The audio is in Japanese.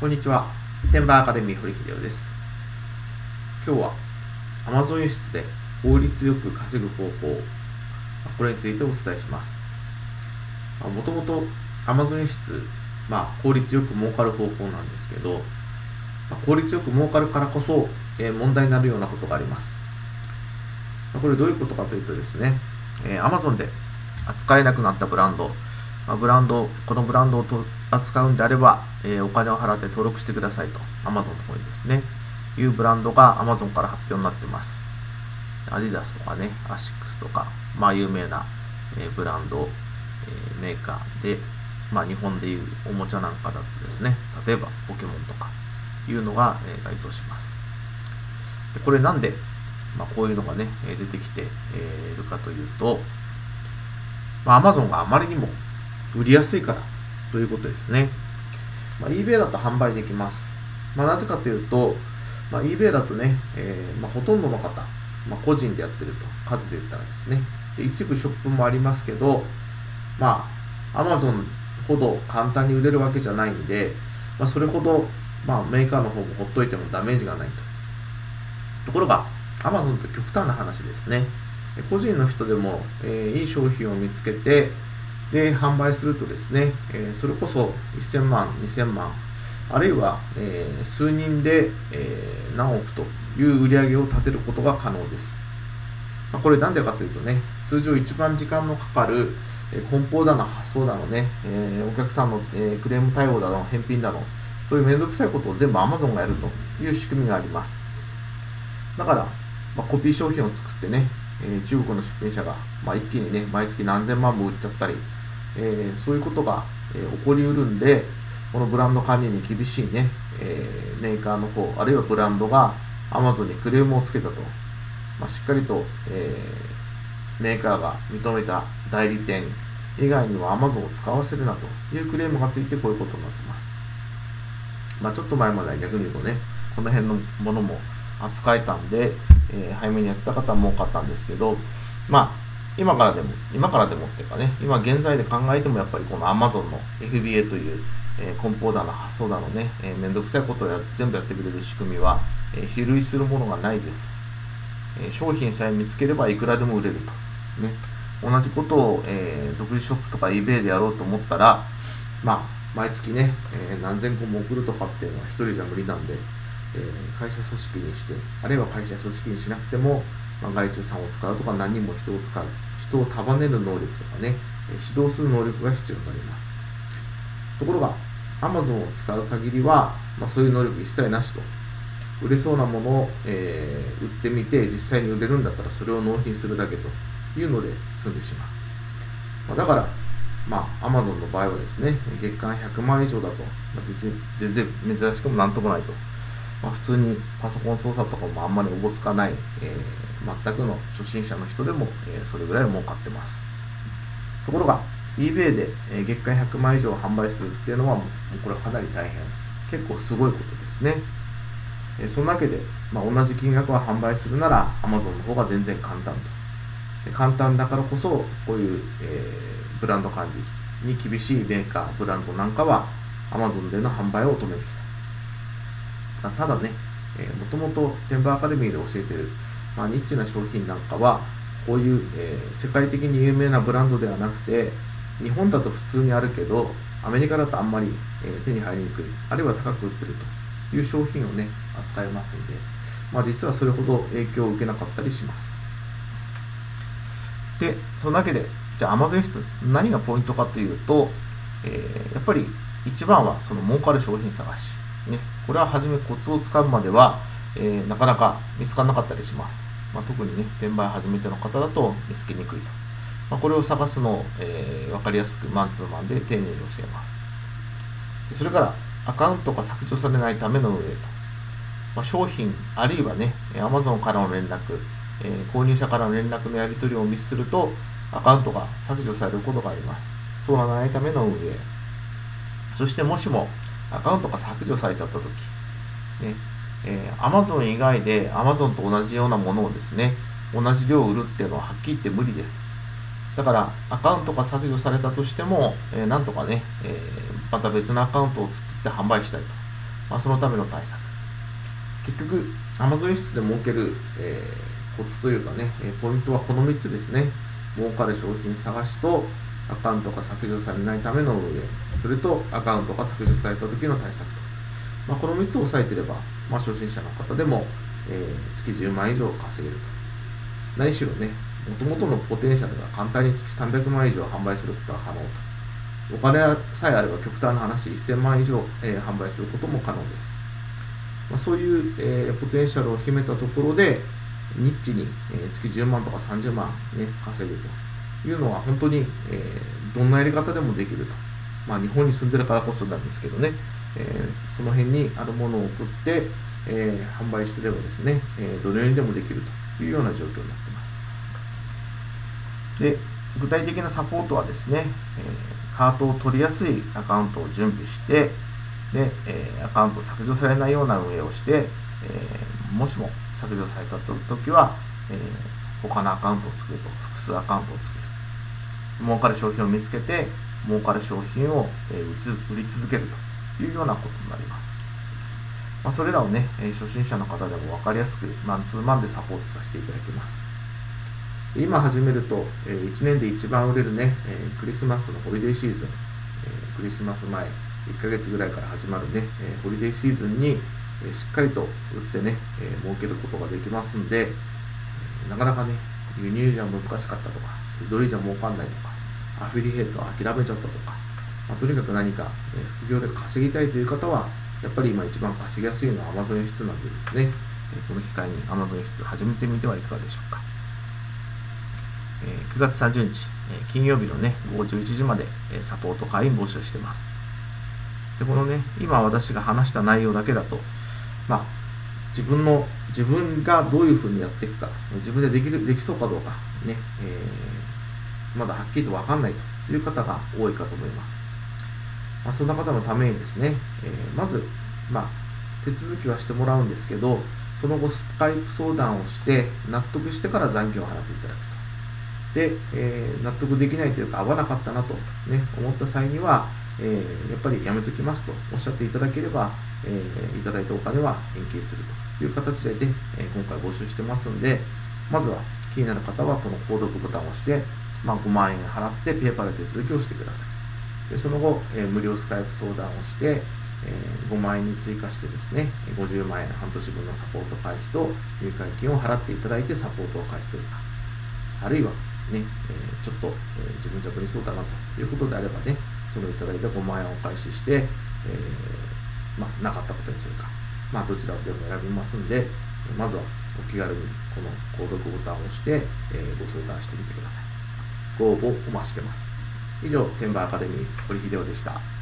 こんにちは。天馬アカデミー堀秀夫です。今日は Amazon 輸出で効率よく稼ぐ方法、これについてお伝えします。もともと Amazon 輸出、まあ、効率よく儲かる方法なんですけど、効率よく儲かるからこそ、えー、問題になるようなことがあります。これどういうことかというとですね、えー、Amazon で扱えなくなったブランド、まあ、ブランド、このブランドを扱うんであれば、えー、お金を払って登録してくださいと、Amazon の方にですね、いうブランドが Amazon から発表になってます。アディダスとかね、アシックスとか、まあ有名な、えー、ブランド、えー、メーカーで、まあ日本でいうおもちゃなんかだとですね、例えばポケモンとかいうのが、えー、該当します。でこれなんで、まあ、こういうのがね、出てきているかというと、まあ、Amazon があまりにも売りやすいからということですね。まあ、eBay だと販売できます。まあ、なぜかというと、まあ、eBay だとね、えー、ま、ほとんどの方、ま、個人でやってると、数で言ったらですね。で一部ショップもありますけど、まあ、Amazon ほど簡単に売れるわけじゃないんで、ま、それほど、ま、メーカーの方もほっといてもダメージがないと。ところが、Amazon って極端な話ですね。個人の人でも、えー、いい商品を見つけて、で、販売するとですね、えー、それこそ1000万、2000万、あるいは、えー、数人で、えー、何億という売り上げを立てることが可能です。まあ、これなんでかというとね、通常一番時間のかかる、えー、梱包だの、発送だのね、えお客さんの、えクレーム対応だの、返品だの、そういうめんどくさいことを全部 Amazon がやるという仕組みがあります。だから、まあ、コピー商品を作ってね、え中国の出品者が、まあ、一気にね、毎月何千万も売っちゃったり、えー、そういうことが、えー、起こりうるんで、このブランド管理に厳しいね、えー、メーカーの方、あるいはブランドが Amazon にクレームをつけたと、まあ、しっかりと、えメーカーが認めた代理店以外には Amazon を使わせるなというクレームがついてこういうことになってます。まあ、ちょっと前までは逆に言うとね、この辺のものも扱えたんで、え早めにやった方は儲かったんですけど、まあ、今からでも、今からでもっていうかね、今現在で考えてもやっぱりこの Amazon の FBA という、えー、梱包だの発送だのね、えー、めんどくさいことをや全部やってくれる仕組みは、えー、比類するものがないです、えー、商品さえ見つければいくらでも売れると。ね、同じことを、えー、独自ショップとか eBay でやろうと思ったら、まあ、毎月ね、えー、何千個も送るとかっていうのは一人じゃ無理なんで、えー、会社組織にして、あるいは会社組織にしなくても、まあ、外注さんを使うとか何人も人を使う。人を束ねる能力とかね、指導する能力が必要になります。ところが、Amazon を使う限りは、まあ、そういう能力一切なしと。売れそうなものを、えー、売ってみて、実際に売れるんだったらそれを納品するだけというので済んでしまう。まあ、だから、まあ、Amazon の場合はですね、月間100万以上だと、まあ、全然珍しくもなんともないと。まあ、普通にパソコン操作とかもあんまりおぼつかない、えー全くの初心者の人でも、えそれぐらい儲かってます。ところが、eBay で、え月間100万以上販売するっていうのは、もうこれはかなり大変。結構すごいことですね。えそんなわけで、まあ、同じ金額は販売するなら Amazon の方が全然簡単と。で簡単だからこそ、こういう、えー、ブランド管理に厳しいメーカー、ブランドなんかは Amazon での販売を止めてきた。ただね、えー、もともとテンバーアカデミーで教えてるまあ、ニッチな商品なんかはこういう、えー、世界的に有名なブランドではなくて日本だと普通にあるけどアメリカだとあんまり、えー、手に入りにくい。あるいは高く売ってるという商品をね扱いますので、まあ、実はそれほど影響を受けなかったりします。でそのわけでじゃあ Amazon 室何がポイントかというと、えー、やっぱり一番はその儲かる商品探し、ね、これは初めコツをつかむまではえー、なかなか見つからなかったりします。まあ、特にね、転売初めての方だと見つけにくいと。まあ、これを探すのを、えー、分かりやすくマンツーマンで丁寧に教えます。それからアカウントが削除されないための運営と。まあ、商品あるいはね、Amazon からの連絡、えー、購入者からの連絡のやり取りをミスするとアカウントが削除されることがあります。そうならないための運営。そしてもしもアカウントが削除されちゃったとき、ね、えー、Amazon 以外で Amazon と同じようなものをですね、同じ量売るっていうのははっきり言って無理です。だからアカウントが削除されたとしても、えー、なんとかね、えー、また別のアカウントを作って販売したいと。まあ、そのための対策結局 Amazon 室で設ける、えー、コツというかね、えポイントはこの3つですね儲かる商品探しとアカウントが削除されないための運営それとアカウントが削除された時の対策と、まあ、この3つを押さえてれば、まあ、初心者の方でも、えー、月10万以上稼げると。何しろねもともとのポテンシャルが簡単に月300万以上販売することが可能と。お金さえあれば極端な話1000万以上、えー、販売することも可能です、まあ、そういう、えー、ポテンシャルを秘めたところでニッチに、え、月10万とか30万、ね、稼ぐというのは本当に、え、どんなやり方でもできると。まあ、日本に住んでるからこそなんですけどね、えー、その辺にあるものを送って、えー、販売すればですね、え、どのようにでもできるというような状況になっています。で、具体的なサポートはですね、えカートを取りやすいアカウントを準備して、で、えアカウント削除されないような運営をして、えもしも削除された時は、えー、他のアカウントを作ると、複数アカウントを作る。儲かる商品を見つけて、儲かる商品を、え、売り続けるというようなことになります。まあ、それらをね、え、初心者の方でも分かりやすく、マンツーマンでサポートさせていただきます。今始めると、え、1年で一番売れるね、え、クリスマスのホリデーシーズン、え、クリスマス前、1ヶ月ぐらいから始まるね、え、ホリデーシーズンに、えしっかりと売ってね、え、儲けることができますんで、なかなかね、輸入じゃ難しかったとか、それどれじゃ儲かんないとか、アフィリエイト諦めちゃったとか、まあ、とにかく何か、え副業で稼ぎたいという方は、やっぱり今一番稼ぎやすいのは Amazon 輸出なんでですね、えこの機会に Amazon 輸出始めてみてはいかがでしょうか。え9月30日、え金曜日のね、午後11時まで、えサポート会員募集してます。で、このね、今私が話した内容だけだと、まあ、自分の、自分がどういうふうにやっていくか、自分でできる、できそうかどうか、ね、えー、まだはっきりとわかんないという方が多いかと思います。まあ、そんな方のためにですね、えー、まず、まあ、手続きはしてもらうんですけど、その後スカイプ相談をして納得してから残業を払っていただくと。で、えー、納得できないというか合わなかったなと、ね、思った際には、えー、やっぱりやめときますとおっしゃっていただければ、えー、いただいたお金は返金するという形で、ね、え今回募集してますんで、まずは気になる方はこの購読ボタンを押して、まあ、5万円払ってペーパーで手続きをしてください。でその後、え無料スカイプ相談をして、え5万円に追加してですね、50万円半年分のサポート会費と入会金を払っていただいてサポートを開始するか、あるいはね、えちょっと、え自分じゃ無理そうだなということであればね、そのいただいた5万円をお返して、えー、まあ、なかったことにするか、まあ、どちらでも選びますんで、まずはお気軽にこの購読ボタンを押して、えー、ご相談してみてください。ご応募お待ちしてます。以上、天馬アカデミー、堀秀夫でした。